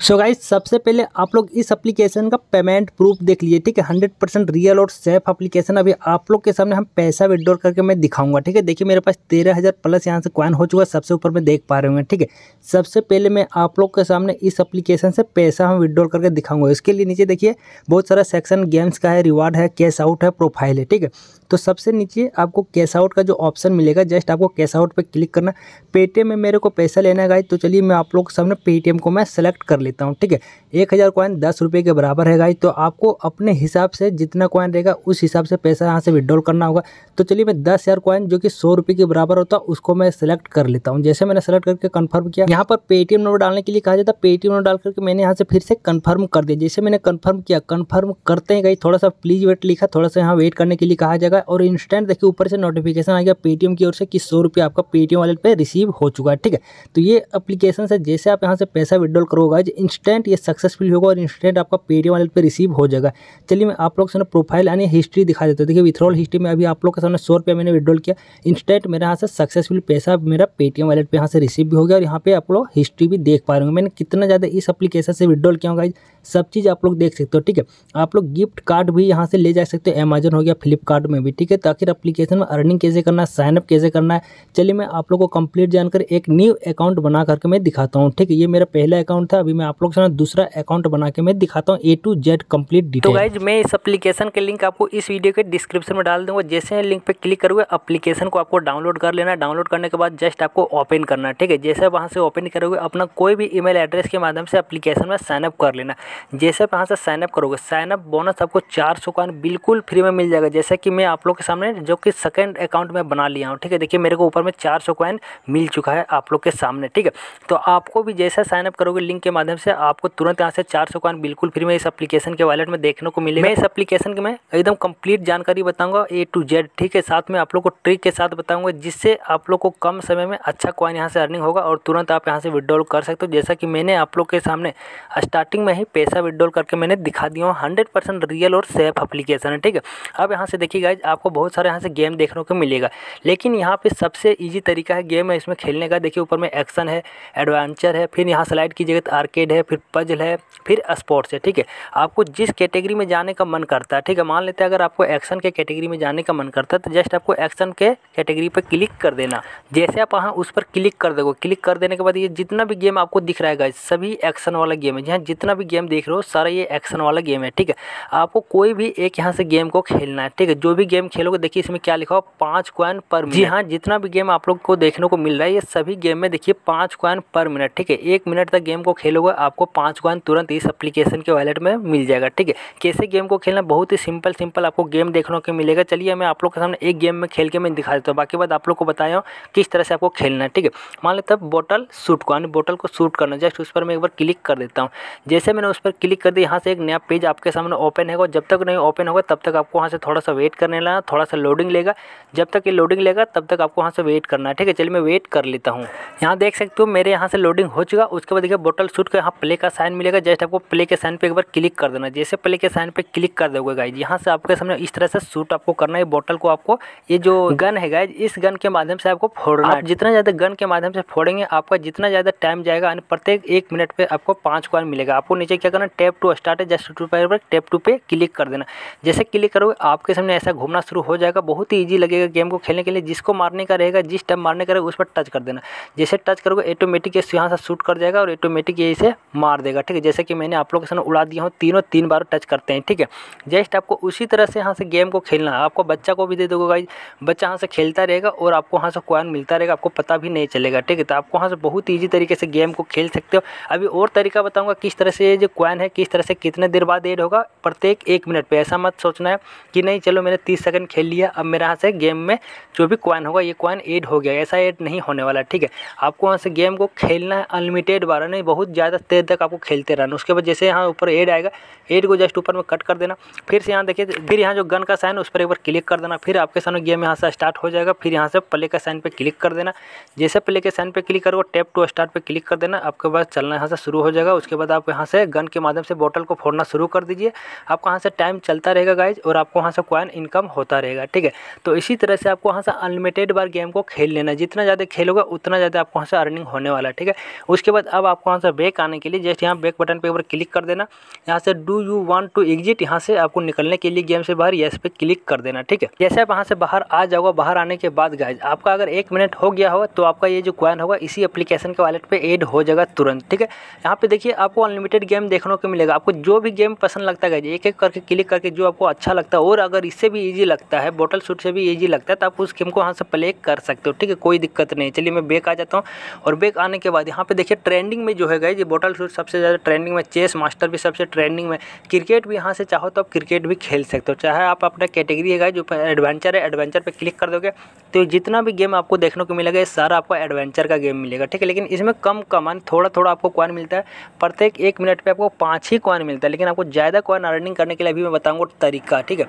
सो so guys सबसे पहले आप लोग इस एप्लीकेशन का पेमेंट प्रूफ देख लीजिए, ठीक है? हंड्रेड परसेंट रियल और सेफ़ एप्लीकेशन अभी आप लोग के सामने हम पैसा विड्रॉल करके मैं दिखाऊँगा, ठीक है? देखिए, मेरे पास तेरह हज़ार प्लस यहाँ से क्वाइन हो चुका है, सबसे ऊपर में देख पा रहे होंगे, ठीक है? सबसे पहले मैं आप लोग के सामने इस एप्लीकेशन से पैसा हम विड्रॉल करके दिखाऊँगा। इसके लिए नीचे देखिए, बहुत सारा सेक्शन गेम्स का है रिवार्ड है कैश आउट है प्रोफ़ाइल है, ठीक है? तो सबसे नीचे आपको कैश आउट का जो ऑप्शन मिलेगा जस्ट आपको कैश आउट पर क्लिक करना। पेटीएम में मेरे को पैसा लेना गाइज़ तो चलिए मैं आप लोग के सामने पेटीएम को मैं सेलेक्ट कर लेता हूँ, ठीक है? एक हज़ार कॉइन दस रुपये के बराबर है गाइज़ तो आपको अपने हिसाब से जितना कॉइन रहेगा, उस हिसाब से पैसा यहाँ से विड्रॉल करना होगा। तो चलिए मैं दस हज़ार कॉइन जो कि सौ रुपये के बराबर होता है उसको मैं सेलेक्ट कर लेता हूँ। जैसे मैंने सेलेक्ट करके कन्फर्म किया, यहाँ पर पेटीएम नंबर डालने के लिए कहा जाता है पेटीएम नंबर डाल करके मैंने यहाँ से फिर से कन्फर्म कर दिया। जैसे मैंने कन्फर्म किया कन्फर्म करते हैं गई थोड़ा सा प्लीज़ वेट लिखा, थोड़ा सा यहाँ वेट करने के लिए कहा जाएगा। और इंस्टेंट देखिए, ऊपर से नोटिफिकेशन आ गया पेटीएम की ओर से कि सौ रुपये आपका पेटीएम वॉलेट पर रिसीव हो चुका है, ठीक है? तो ये एप्लीकेशन से जैसे आप यहाँ से पैसा विड्रॉल करोगे इंस्टेंट ये सक्सेसफुल होगा और इंस्टेंट आपका पेटीएम वॉलेट पर रिसीव हो जाएगा। चलिए मैं आप लोग सामने प्रोफ़ाइल यानी हिस्ट्री दिखा देता हूँ। देखिए विथड्रॉल हिस्ट्री में अभी आप लोग के सामने सौ रुपया मैंने विड्रॉल किया। इंस्टेंट मेरे यहाँ से सक्सेसफुल पैसा मेरा पेटीएम वॉलेट पर यहाँ से रिसीव भी हो गया और यहाँ पे आप लोग हिस्ट्री भी देख पा रहे होंगे। मैंने कितना ज़्यादा इस अपलीकेशन से विड्रॉल किया होगा सब चीज़ आप लोग देख सकते हो, ठीक है? आप लोग गिफ्ट कार्ड भी यहाँ से ले जा सकते हो अमेजन हो गया फ्लिपकार्ट में भी, ठीक है? ताकि एप्लीकेशन में अर्निंग कैसे करना है साइनअप कैसे करना है? चलिए मैं आप लोग को कंप्लीट जानकर एक न्यू अकाउंट बना करके मैं दिखाता हूँ, ठीक है? ये मेरा पहला अकाउंट था, अभी मैं आप लोग से दूसरा अकाउंट बना के मैं दिखाता हूँ A to Z complete detail तो गाइज़ मैं इस एप्लीकेशन के लिंक आपको इस वीडियो के डिस्क्रिप्शन में डाल दूँगा, जैसे लिंक पर क्लिक करोगे एप्लीकेशन को आपको डाउनलोड कर लेना डाउनलोड करने के बाद जस्ट आपको ओपन करना ठीक है? जैसे वहाँ से ओपन करोगे, अपना कोई भी ईमेल एड्रेस के माध्यम से एप्लीकेशन में साइनअप कर लेना जैसे आप यहाँ से साइनअप करोगे साइनअप बोनस आपको चार सौ का बिल्कुल फ्री में मिल जाएगा। जैसे कि मैं आप लोग के सामने जो कि सेकंड अकाउंट में बना लिया हूँ, ठीक है? देखिए, मेरे को ऊपर में चार सौ कॉइन मिल चुका है आप लोग के सामने, ठीक है? तो आपको भी जैसा साइनअप करोगे लिंक के माध्यम से आपको तुरंत यहाँ से चार सौ कॉइन बिल्कुल फ्री में इस एप्लीकेशन के वॉलेट में देखने को मिलेगा। मैं इस एप्लीकेशन के मैं एकदम कंप्लीट जानकारी बताऊँगा ए टू जेड ठीक है? साथ में आप लोग को ट्रिक के साथ बताऊँगा, जिससे आप लोग को कम समय में अच्छा कॉइन यहाँ से अर्निंग होगा और तुरंत आप यहाँ से विड्रॉल कर सकते हो। जैसा कि मैंने आप लोग के सामने स्टार्टिंग में ही पैसा विड्रॉल करके मैंने दिखा दिया हूँ। हंड्रेड परसेंट रियल और सेफ़ एप्लीकेशन है, ठीक है? अब यहाँ से देखिए गाइज़ आपको बहुत सारे यहाँ से गेम देखने को मिलेगा। लेकिन यहाँ पे सबसे ईजी तरीका है गेम है, इसमें खेलने का। देखिए ऊपर में एक्शन है एडवेंचर है, फिर यहाँ स्लाइड की जगह आर्केड है, फिर पजल है, फिर स्पोर्ट्स है, ठीक है? आपको जिस कैटेगरी में जाने का मन करता है, ठीक है? मान लेते हैं अगर आपको एक्शन के कैटेगरी में जाने का मन करता है तो जस्ट आपको एक्शन के कैटेगरी पर क्लिक कर देना। जैसे आप वहाँ उस पर क्लिक कर दोगे क्लिक कर देने के बाद ये जितना भी गेम आपको दिख रहा है सभी एक्शन वाला गेम है। जहाँ जितना भी गेम देख रहे हो सारा ये एक्शन वाला गेम है ठीक है? आपको कोई भी एक यहाँ से गेम को खेलना है ठीक है? जो भी गेम खेलोगे देखिए इसमें क्या लिखा हो पाँच क्वाइन पर जी हाँ जितना भी गेम आप लोग को देखने को मिल रहा है ये सभी गेम में देखिए पाँच क्वाइन पर मिनट ठीक है? एक मिनट तक गेम को खेलोगे आपको पाँच क्वाइन तुरंत इस एप्लीकेशन के वॉलेट में मिल जाएगा ठीक है? कैसे गेम को खेलना बहुत ही सिंपल सिंपल आपको गेम देखने को मिलेगा। चलिए मैं आप लोग के सामने एक गेम में खेल के मैं दिखा देता हूँ। बाकी बात आप लोग को बताया किस तरह से आपको खेलना है ठीक है? मान लेते हैं बोटल सूट को यानी बोटल को सूट करना जस्ट उस पर मैं एक बार क्लिक कर देता हूँ। जैसे मैंने उस पर क्लिक कर दिया यहाँ से एक नया पेज आपके सामने ओपन होगा। जब तक नहीं ओपन होगा तब तक आपको वहाँ से थोड़ा सा वेट करने लेना थोड़ा सा लोडिंग लेगा। जब तक ये लोडिंग लेगा तब तक आपको वहाँ से वेट करना है। ठीक है चलिए मैं वेट कर लेता हूँ। यहाँ देख सकते हो मेरे यहाँ से लोडिंग हो चुका। उसके बाद देखिए बोटल सूट का यहाँ प्ले का साइन मिलेगा। जस्ट आपको प्ले के साइन पे एक बार क्लिक कर देना। जैसे प्ले के साइन पे क्लिक कर दोगे गाइज़ यहाँ से आपके सामने इस तरह से सूट आपको करना है। बोटल को आपको ये जो गन है गाइज़ इस गन के माध्यम से आपको फोड़ना है। जितना ज़्यादा गन के माध्यम से फोड़ेंगे आपका जितना ज़्यादा टाइम जाएगा प्रत्येक एक मिनट पे आपको पाँच कॉइन मिलेगा। आपको नीचे क्या करना टेप टू स्टार्ट है जस्ट टू पर टेप टू पे क्लिक कर देना। जैसे क्लिक करोगे, आपके सामने ऐसा घूमना शुरू हो जाएगा, बहुत ही ईजी लगेगा गेम को खेलने के लिए। जिसको मारने का रहेगा, जिस टाइम मारने का रहेगा, उस पर टच कर देना। जैसे टच करोगे ऑटोमेटिक यहाँ से शूट कर जाएगा और ऑटोमेटिक यही से मार देगा, ठीक है? जैसे कि मैंने आप लोग के सामने उड़ा दिया हूँ, तीनों तीन बार टच करते हैं, ठीक है? जस्ट आपको उसी तरह से यहाँ से गेम को खेलना है। आपको बच्चा को भी दे दोगे गाइज़ बच्चा यहाँ से खेलता रहेगा और आपको वहाँ से कॉइन मिलता रहेगा, आपको पता भी नहीं चलेगा, ठीक है? तो आपको वहाँ से बहुत ईजी तरीके से गेम को खेल सकते हो। अभी और तरीका बताऊँगा, किस तरह से जो कॉइन है किस तरह से कितने देर बाद एड होगा। प्रत्येक एक मिनट पर ऐसा मत सोचना है कि नहीं, चलो मैंने तीस सेकंड खेल लिया, अब मेरे यहाँ से गेम में जो भी कॉइन होगा, ये कॉइन एड हो गया, ऐसा एड नहीं होने वाला, ठीक है? आपको वहाँ से गेम को खेलना है अनलिमिटेड बार, नहीं, बहुत ज़्यादा देर तक आपको खेलते रहना। उसके बाद जैसे यहाँ ऊपर एड आएगा एड को जस्ट ऊपर में कट कर देना। फिर से यहाँ देखिए, फिर यहाँ जो गन का साइन उस पर एक बार क्लिक कर देना। फिर आपके सामने गेम यहाँ से स्टार्ट हो जाएगा। फिर यहाँ से प्ले का साइन पर क्लिक कर देना। जैसे प्ले के साइन पर क्लिक करोगे टैप टू स्टार्ट पर क्लिक कर देना। आपके पास चलना यहाँ से शुरू हो जाएगा। उसके बाद आप यहाँ से गन के माध्यम से बोतल को फोड़ना शुरू कर दीजिए। आपको यहाँ से टाइम चलता रहेगा गाइज़ और आपको वहाँ से कॉइन इनकम होता रहेगा, ठीक है? तो इसी तरह से आपको वहाँ से अनलिमिटेड बार गेम को खेल लेना जितना ज़्यादा खेलोगे उतना ज़्यादा आपको वहाँ से अर्निंग होने वाला है, ठीक है? उसके बाद अब आपको वहाँ से बैक आने के लिए जस्ट यहाँ बैक बटन पे एक बार क्लिक कर देना। यहाँ से do you want to exit यहाँ से आपको निकलने के लिए गेम से बाहर यस पे क्लिक कर देना, ठीक है? जैसे आप यहाँ से बाहर आ जाओगे, बाहर आने के बाद गाइज़ आपका अगर एक मिनट हो गया हो तो आपका ये जो क्वाइन होगा, इसी एप्लीकेशन के वॉलेट पे एड हो जाएगा तुरंत, ठीक है? यहाँ पे देखिए, आपको अनलिमिटेड गेम देखने को मिलेगा। आपको जो भी गेम पसंद लगता है एक एक करके क्लिक करके जो आपको अच्छा लगता है, और अगर इससे भी ईजी लगता है बोटल शूट से भी ईजी लगता है तो आप उस गेम को यहाँ से प्ले कर सकते हो, ठीक है? कोई दिक्कत नहीं। चलिए, मैं बेक आ जाता हूँ, और बेक आने के बाद यहाँ पे देखिए ट्रेंडिंग में जो है ये बोटल शूट सबसे ज़्यादा ट्रेंडिंग में चेस मास्टर भी सबसे ट्रेंडिंग में क्रिकेट भी यहाँ से चाहो तो आप क्रिकेट भी खेल सकते हो। चाहे आप अपना कैटेगरी है जो एडवेंचर है एडवेंचर पर क्लिक कर दोगे तो जितना भी गेम आपको देखने को मिलेगा, ये सारा आपको एडवेंचर का गेम मिलेगा, ठीक है? लेकिन इसमें कम कमान थोड़ा थोड़ा आपको कॉइन मिलता है, प्रत्येक एक मिनट पे आपको पाँच ही कॉइन मिलता है, लेकिन आपको ज़्यादा कॉइन अर्निंग करने के लिए अभी मैं बताऊँगा तरीका, ठीक है?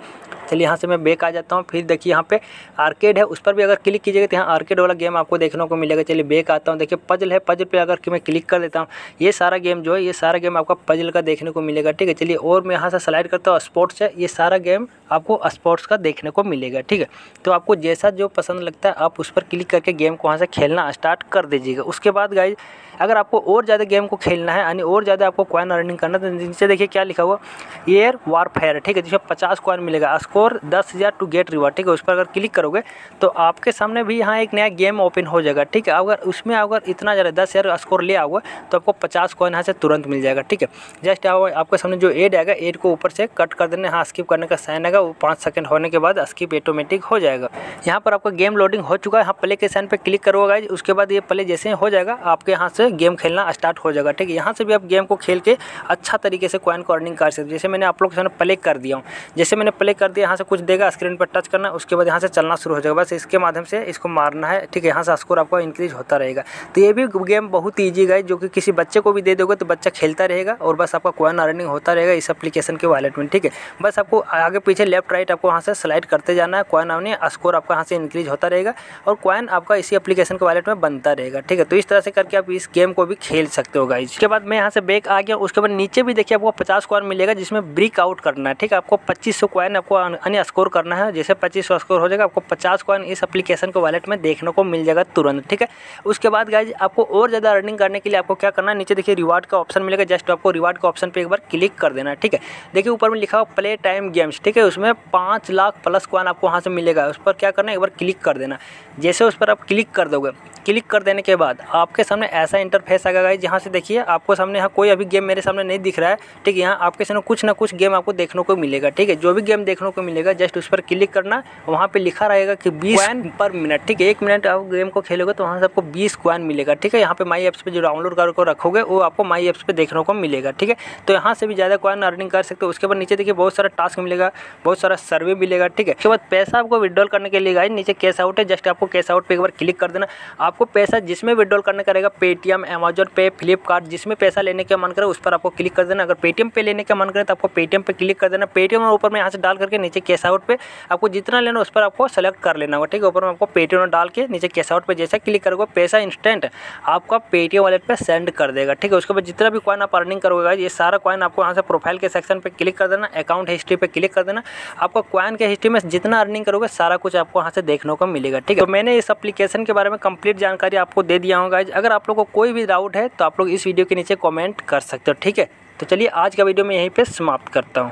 चलिए यहाँ से मैं बेक आ जाता हूँ, फिर देखिए यहाँ पे आर्केड है, उस पर भी अगर क्लिक कीजिएगा तो यहाँ आर्केड वाला गेम आपको देखने को मिलेगा। चलिए बेक आता हूँ, देखिए पजल है पजल पे अगर मैं क्लिक कर देता हूँ, ये सारा गेम जो है, ये सारा गेम आपका पजल का देखने को मिलेगा, ठीक है? चलिए और मैं यहाँ से स्लाइड करता हूँ स्पोर्ट्स है, ये सारा गेम आपको स्पोर्ट्स का देखने को मिलेगा, ठीक है? तो आपको जैसा जो पसंद लगता है, आप उस पर क्लिक करके गेम को वहाँ से खेलना स्टार्ट कर दीजिएगा। उसके बाद गाइज़ अगर आपको और ज़्यादा गेम को खेलना है, यानी और ज़्यादा आपको कॉइन अर्निंग करना है तो नीचे देखिए क्या लिखा हुआ एयर वारफेयर ठीक है, जिसमें पचास कॉइन मिलेगा। स्कोर दस हज़ार टू गेट रिवार्ड ठीक है, उस पर अगर क्लिक करोगे तो आपके सामने भी यहाँ एक नया गेम ओपन हो जाएगा, ठीक है। अगर उसमें अगर इतना ज़्यादा दस हज़ार स्कोर ले आओगे तो आपको पचास कॉइन यहाँ से तुरंत मिल जाएगा, ठीक है। जस्ट आपके सामने जो एड आएगा एड को ऊपर से कट कर देना हाँ स्किप करने का साइन आएगा, वो पाँच सेकंड होने के बाद स्किप ऑटोमेटिक हो जाएगा। यहाँ पर आपका गेम लोडिंग हो चुका है, यहाँ प्ले के साइन पर क्लिक करोगा उसके बाद ये प्ले जैसे हो जाएगा, आपके यहाँ से गेम खेलना स्टार्ट हो जाएगा, ठीक है? यहाँ से भी आप गेम को खेल के अच्छा तरीके से कॉइन को अर्निंग कर सकते जैसे मैंने आप लोग के सामने प्ले कर दिया हूँ। जैसे मैंने प्ले कर दिया, यहाँ से कुछ देगा स्क्रीन पर टच करना, उसके बाद यहाँ से चलना शुरू हो जाएगा। बस इसके माध्यम से इसको मारना है, ठीक है? यहाँ से स्कोर आपका इंक्रीज होता रहेगा। तो ये भी गेम बहुत ईजी है जो कि किसी बच्चे को भी दे दोगे तो बच्चा खेलता रहेगा और बस आपका कॉइन अर्निंग होता रहेगा इस एप्लीकेशन के वॉलेट में, ठीक है? बस आपको आगे पीछे लेफ़्ट राइट आपको वहाँ से स्लाइड करते जाना है कॉइन अपनी स्कोर आपका यहाँ से इंक्रीज होता रहेगा और कॉइन आपका इसी एप्लीकेशन के वॉलेट में बनता रहेगा, ठीक है? तो इस तरह से करके आप इस गेम को भी खेल सकते हो गाइज़ उसके बाद मैं यहाँ से बैक आ गया, उसके बाद नीचे भी देखिए आपको पचास कॉइन मिलेगा, जिसमें ब्रिक आउट करना है, ठीक है? आपको पच्चीस सौ कॉइन आपको अन्य स्कोर करना है। जैसे पच्चीस सौ स्कोर हो जाएगा, आपको पचास कॉइन इस एप्लीकेशन के वॉलेट में देखने को मिल जाएगा तुरंत, ठीक है? उसके बाद गाइज़ आपको और ज़्यादा अर्निंग करने के लिए आपको क्या करना है? नीचे देखिए रिवार्ड का ऑप्शन मिलेगा जस्ट आपको रिवार्ड का ऑप्शन पर एक बार क्लिक कर देना ठीक है? देखिए ऊपर में लिखा हुआ प्ले टाइम गेम्स ठीक है? उसमें पाँच लाख प्लस कॉइन आपको वहाँ से मिलेगा, उस पर क्या करना है? एक बार क्लिक कर देना। जैसे उस पर आप क्लिक कर दोगे क्लिक कर देने के बाद आपके सामने ऐसा इंटरफेस आएगा जहाँ से देखिए आपको सामने यहाँ कोई अभी गेम मेरे सामने नहीं दिख रहा है ठीक है यहाँ आपके सामने कुछ ना कुछ गेम आपको देखने को मिलेगा ठीक है जो भी गेम देखने को मिलेगा जस्ट उस पर क्लिक करना वहाँ पे लिखा रहेगा कि बीस पर मिनट ठीक है एक मिनट आप गेम को खेलोगे तो वहाँ से आपको बीस क्वाइन मिलेगा ठीक है यहाँ पे माई एप्स पे जो डाउनलोड करके रखोगे वो आपको माई एप्स पे देखने को मिलेगा ठीक है तो यहाँ से भी ज़्यादा क्वाइन अर्निंग कर सकते हो उसके बाद नीचे देखिए बहुत सारा टास्क मिलेगा बहुत सारा सर्वे मिलेगा ठीक है उसके बाद पैसा आपको विड्रॉल करने के लिए गाइज़ नीचे कैश आउट है जस्ट आपको कैश आउट पे एक बार क्लिक कर देना आपको पैसा जिसमें विड्रॉल करने का रहेगा पेटीएम अमेजोन पे फ्लिपकार्ट जिसमें पैसा लेने का मन करे, उस पर आपको क्लिक कर देना। अगर पेटीएम पे लेने का मन करे तो आपको पेटीएम पे क्लिक कर देना। पेटीएम और ऊपर में यहाँ से डाल करके नीचे कैश आउट पे आपको जितना लेना उस पर आपको सेलेक्ट कर लेना होगा, ठीक है? ऊपर में आपको पेटीएम डाल के नीचे कैश आउट पे जैसा क्लिक करोगे, पैसा इंस्टेंट आपका पेटीएम वॉलेट पर सेंड कर देगा, ठीक है? उसके बाद जितना भी कॉइन आप अर्निंग करोगे ये सारा कॉइन आपको यहाँ से प्रोफ़ाइल के सेक्शन पर क्लिक कर देना अकाउंट हिस्ट्री पर क्लिक कर देना। आपको कॉइन के हिस्ट्री में जितना अर्निंग करोगे, सारा कुछ आपको यहाँ से देखने को मिलेगा, ठीक है? तो मैंने इस एप्लीकेशन के बारे में कंप्लीट जानकारी आपको दे दिया होगा अगर आप लोग को कोई भी डाउट है तो आप लोग इस वीडियो के नीचे कॉमेंट कर सकते हो, ठीक है? तो चलिए आज का वीडियो मैं यहीं पर समाप्त करता हूँ।